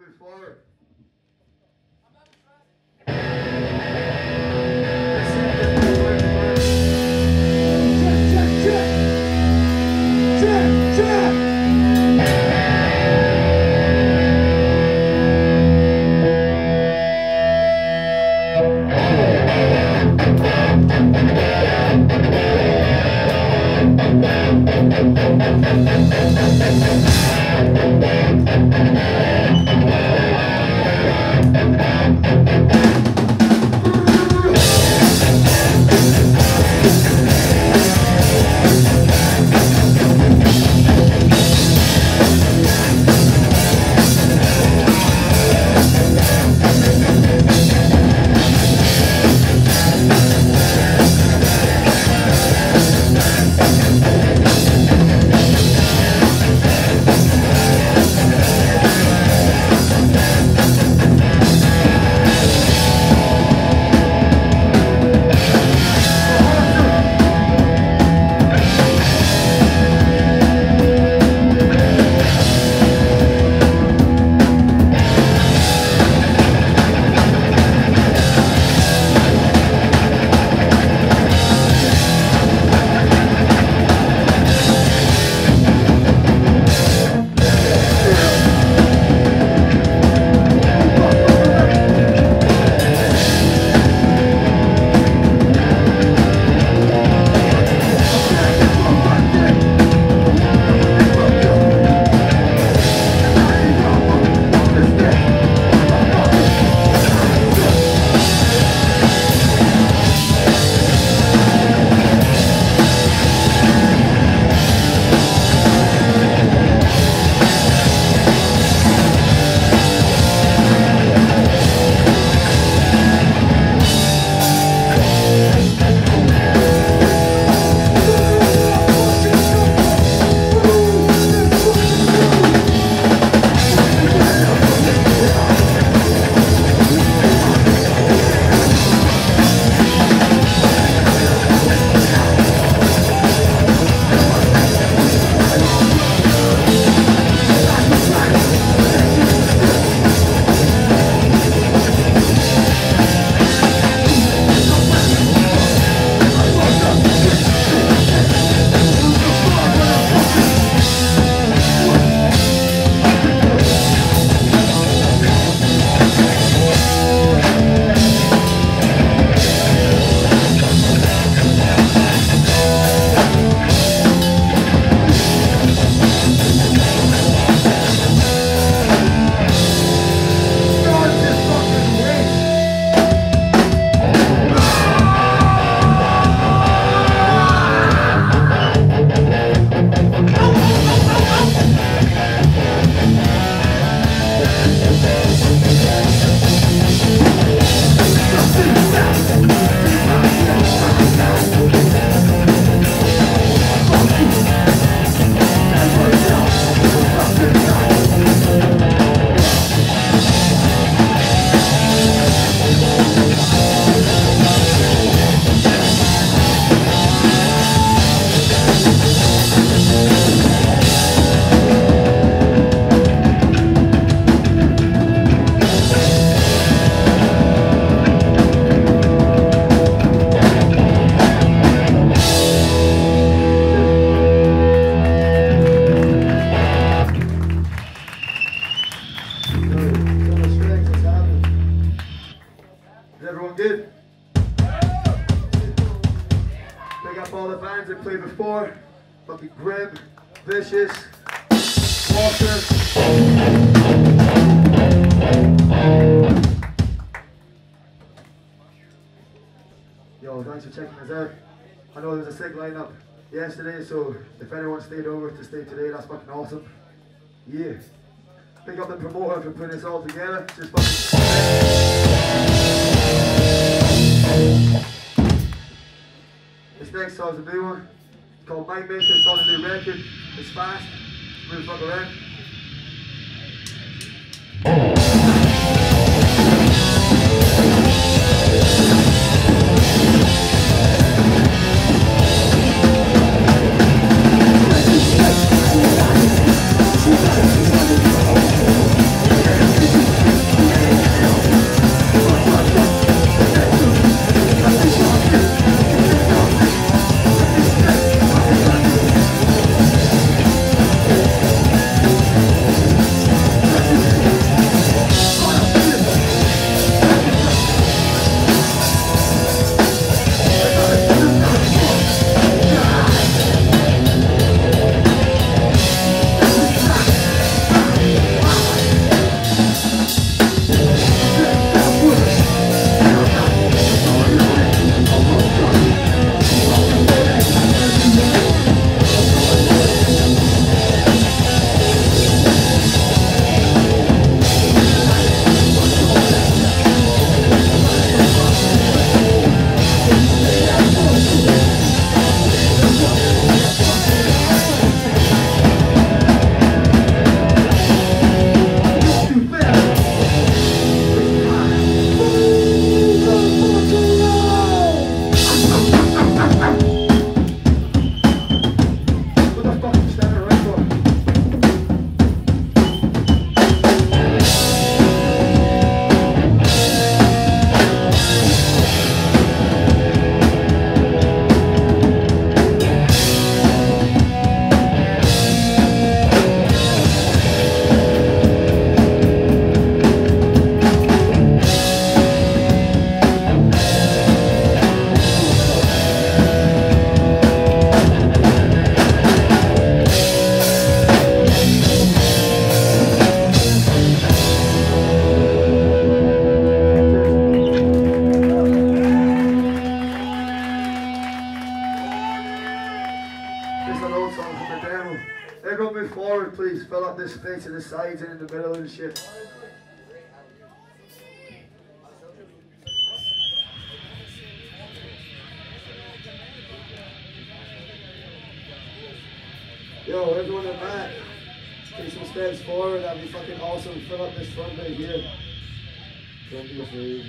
move the played before. Fucking Grim, Vicious, Walker. Yo, thanks for checking us out. I know there was a sick lineup yesterday, so if anyone stayed over to stay today, that's fucking awesome. Yeah. Pick up the promoter for putting this all together. Just fucking. This next song's a new one. It's called Maker. It's on a new record. It's fast. Move fuck around. Shit. Yo, everyone in back, take some steps forward. That'd be fucking awesome. Fill up this front right here. Don't be afraid.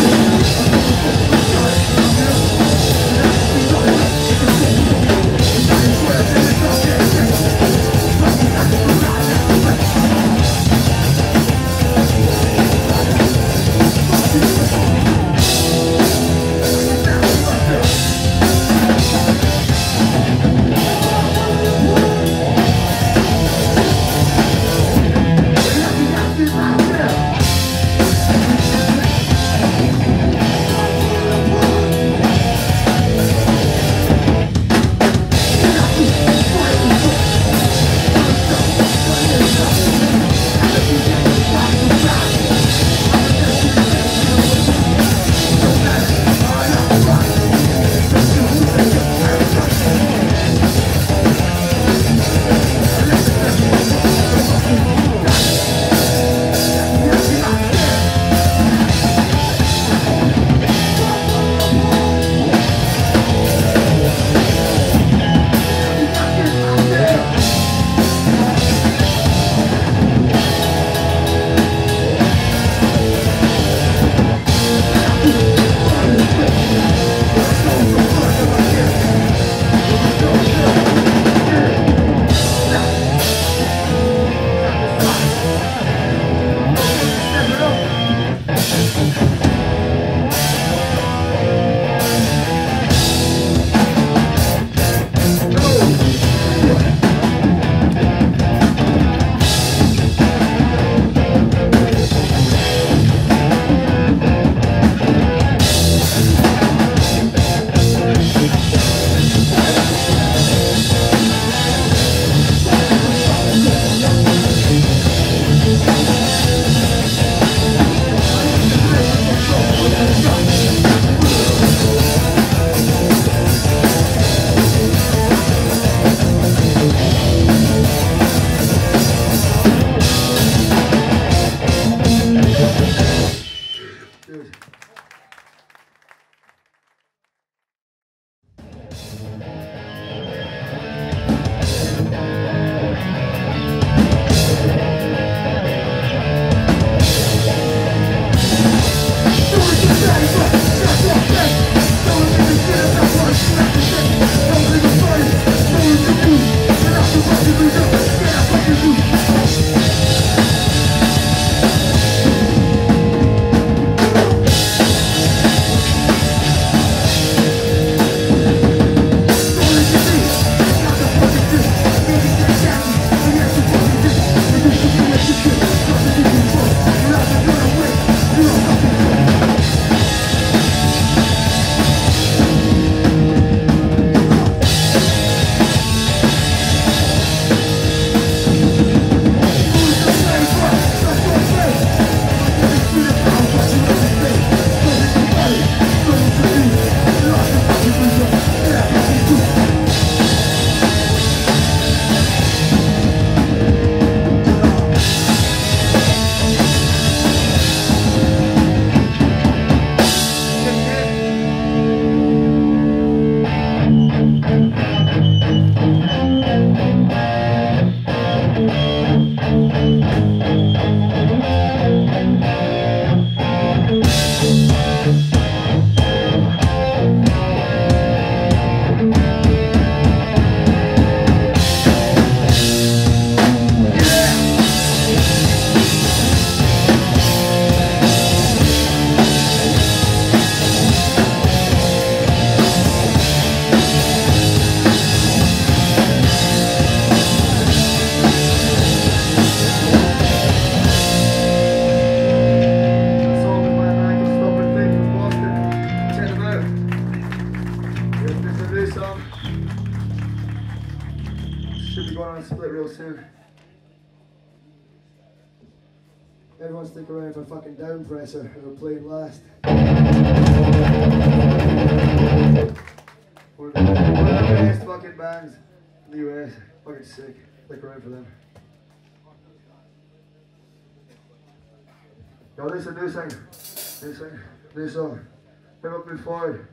Dude. Fucking sick. Stick around for them. Yo, this is a new thing. New thing. New song. Bring up move forward.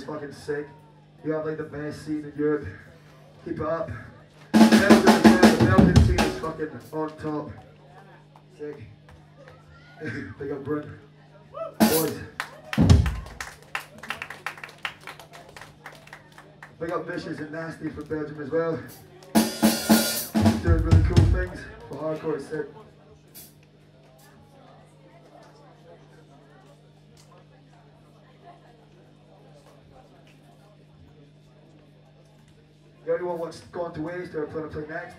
It's fucking sick. You have like the best scene in Europe. Keep it up. The Belgian scene is fucking on top. Sick. Big up Brun. Boys. Big up Vicious and Nasty from Belgium as well. Doing really cool things for hardcore it's one what's to waste or plan to play next.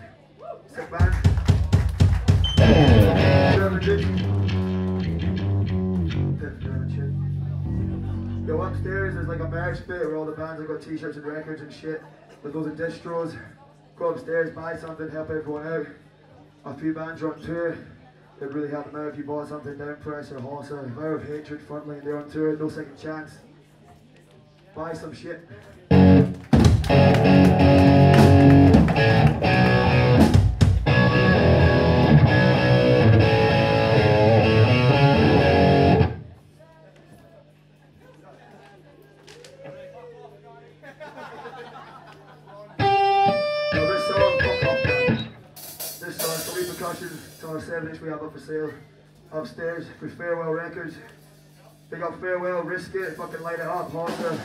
Shit. Yo, upstairs there's like a merch bit where all the bands have got t-shirts and records and shit. With those are distros. Go upstairs, buy something, help everyone out. A few bands are on tour. It'd really help them out if you bought something down press or Hossa. Vow of Hatred, Frontline, they're on tour, no second chance. Buy some shit. On a 7 inch we have up for sale upstairs for Farewell Records. Big up Farewell, risk it, fucking light it up, Hossa.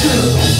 Two.